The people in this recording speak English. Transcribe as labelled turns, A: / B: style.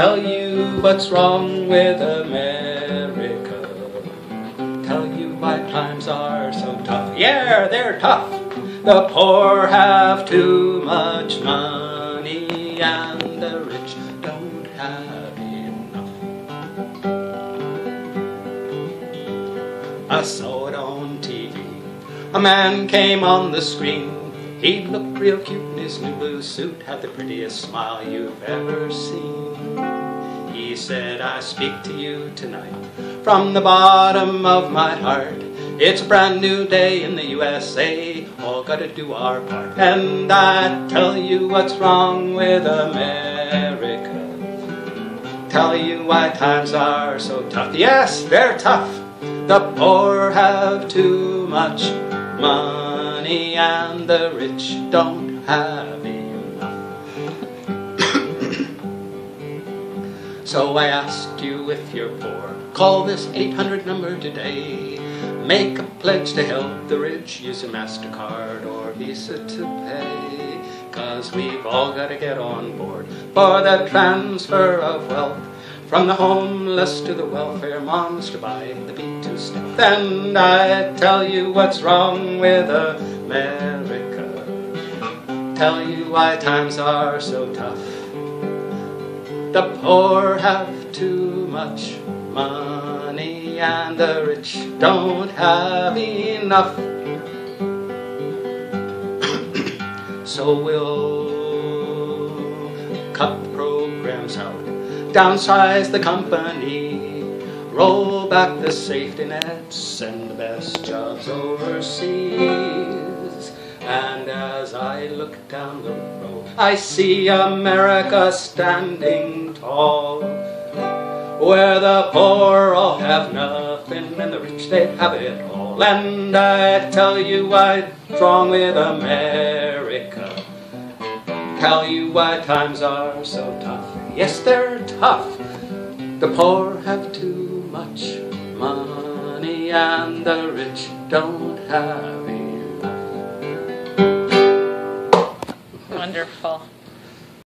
A: Tell you what's wrong with America. Tell you why times are so tough. Yeah, they're tough. The poor have too much money and the rich don't have enough. I saw it on TV. A man came on the screen. He looked real cute in his new blue suit, had the prettiest smile you've ever seen. He said, I speak to you tonight from the bottom of my heart. It's a brand new day in the USA, all gotta do our part. And I tell you what's wrong with America. Tell you why times are so tough. Yes, they're tough. The poor have too much money and the rich don't have enough. so I asked you if you're poor, call this 800 number today. Make a pledge to help the rich, use a MasterCard or Visa to pay. Cause we've all gotta get on board for the transfer of wealth. From the homeless to the welfare monster by the beat to step. And I tell you what's wrong with America. Tell you why times are so tough. The poor have too much money and the rich don't have enough. so we'll cut downsize the company, roll back the safety nets, send the best jobs overseas. And as I look down the road, I see America standing tall, where the poor all have nothing and the rich they have it all. And I tell you what's wrong with America tell you why times are so tough. Yes, they're tough. The poor have too much money and the rich don't have enough.
B: Wonderful.